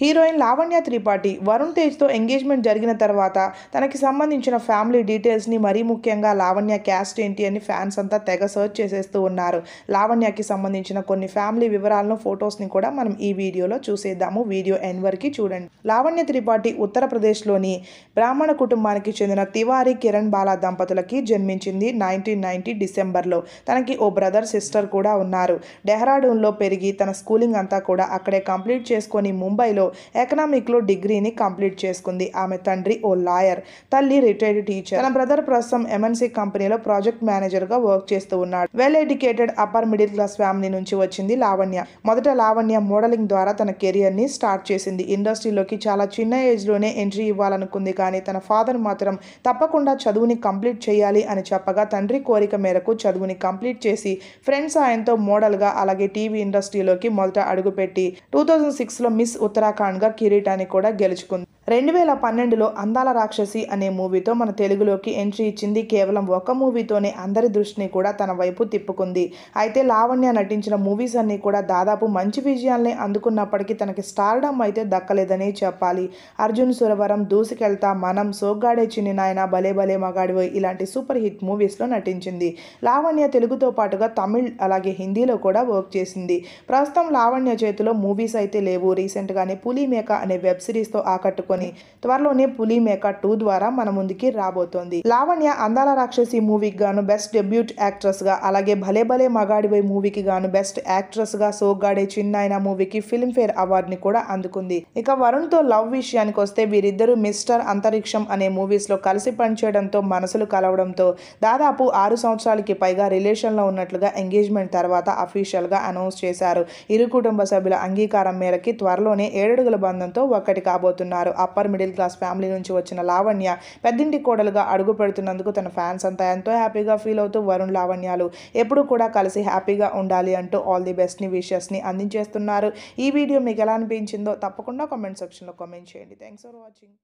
Heroine Lavanya Tripathi Varun తేజ్తో engagement జరిగిన తర్వాత తనకి సంబంధించిన ఫ్యామిలీ డీటెయిల్స్ని మరీ ముఖ్యంగా లావణ్య క్యాస్ట్ ఏంటి అని ఫ్యాన్స్ అంతా తెగ సర్చ్ చేసేస్తూ ఉన్నారు. లావణ్యకి సంబంధించిన కొన్ని ఫ్యామిలీ వివరాలను ఫొటోస్ని కూడా మనం ఈ వీడియోలో చూసేద్దాము. వీడియో ఎండ్ వరకు చూడండి. లావణ్య త్రిపాఠి ఉత్తరప్రదేశ్లోని బ్రాహ్మణ కుటుంబానికి చెందిన తివారి కిరణ్ బాలా దంపతులకి జన్మించింది నైన్టీన్ నైన్టీ డిసెంబర్లో. తనకి ఓ బ్రదర్ సిస్టర్ కూడా ఉన్నారు. డెహ్రాడూన్లో పెరిగి తన స్కూలింగ్ అంతా కూడా అక్కడే కంప్లీట్ చేసుకొని ముంబైలో ఎకనామిక్లో డిగ్రీని కంప్లీట్ చేసుకుంది. ఆమె తండ్రి ఓ లాయర్ తల్లి రిటైర్డ్ టీచర్. తన బ్రదర్ ప్రస్తుతం ఎంఎన్సీ కంపెనీలో ప్రాజెక్ట్ మేనేజర్గా వర్క్ చేస్తూ ఉన్నాడు. Well educated upper middle class family నుంచి వచ్చింది లావణ్య. మొదట లావణ్య మోడలింగ్ ద్వారా తన కెరియర్ని స్టార్ట్ చేసింది. ఇండస్ట్రీలోకి చాలా చిన్న ఏజ్లోనే ఎంట్రీ ఇవ్వాలనుకుంది కానీ తన ఫాదర్ మాత్రం తప్పకుండా చదువుని కంప్లీట్ చేయాలి అని చెప్పగా తండ్రి కోరిక మేరకు చదువుని కంప్లీట్ చేసి ఫ్రెండ్స్ ఆయనతో మోడల్గా అలాగే టీవీ ఇండస్ట్రీలోకి మొదట అడుగుపెట్టి. టూ థౌజండ్ సిక్స్లో మిస్ ఉత్తరాఖండ్గా కిరీటాన్ని కూడా గెలుచుకుంది. రెండు వేల పన్నెండులో అందాల రాక్షసి అనే మూవీతో మన తెలుగులోకి ఎంట్రీ ఇచ్చింది కేవలం ఒక మూవీతోనే అందరి దృష్టిని కూడా తన వైపు తిప్పుకుంది. అయితే లావణ్య నటించిన మూవీస్ అన్నీ కూడా దాదాపు మంచి విజయాల్ని అందుకున్నప్పటికీ తనకి స్టార్డమ్ అయితే దక్కలేదనే చెప్పాలి. అర్జున్ సురవరం దూసుకెళ్తా మనం సోగ్గాడే చిన్ని నాయన భలే భలే మగాడివో ఇలాంటి సూపర్ హిట్ మూవీస్లో నటించింది. లావణ్య తెలుగుతో పాటుగా తమిళ్ అలాగే హిందీలో కూడా వర్క్ చేసింది. ప్రస్తుతం లావణ్య చేతిలో మూవీస్ అయితే లేవు. రీసెంట్గానే పులి మేక అనే వెబ్ సిరీస్తో ఆకట్టుకొని త్వరలోనే పులి మేక టూ ద్వారా మన ముందుకి రాబోతోంది. లావణ్య అందాల రాక్షసి మూవీకి గాను బెస్ట్ డెబ్యూట్ యాక్ట్రెస్గా అలాగే భలే భలే మగాడివై మూవీకి గాను బెస్ట్ యాక్ట్రెస్గా సోగ్గాడే చిన్నాయన మూవీకి ఫిల్మ్ఫేర్ అవార్డు ని కూడా అందుకుంది. ఇక వరుణ్తో లవ్ విషయానికి వస్తే వీరిద్దరూ మిస్టర్ అంతరిక్షం అనే మూవీస్లో కలిసి పనిచేయడంతో మనసులు కలవడంతో దాదాపు ఆరు సంవత్సరాలకి పైగా రిలేషన్లో ఉన్నట్లుగా ఎంగేజ్మెంట్ తర్వాత అఫీషియల్గా అనౌన్స్ చేశారు. ఇరు కుటుంబ సభ్యుల అంగీకారం మేరకి త్వరలోనే ఏడడుగుల బంధంతో ఒక్కటి కాబోతున్నారు. అప్పర్ మిడిల్ క్లాస్ ఫ్యామిలీ నుంచి వచ్చిన లావణ్య పెద్దింటి కోడలుగా అడుగు పెడుతున్నందుకు తన ఫ్యాన్స్ అంతా ఎంతో హ్యాపీగా ఫీల్ అవుతూ వరుణ్ లావణ్యాలు ఎప్పుడు కూడా కలిసి హ్యాపీగా ఉండాలి అంటూ ఆల్ ది బెస్ట్ని విషెస్ని అందించేస్తున్నారు. ఈ వీడియో మీకు ఎలా అనిపించిందో తప్పకుండా కామెంట్ సెక్షన్లో కామెంట్ చేయండి. Thanks for watching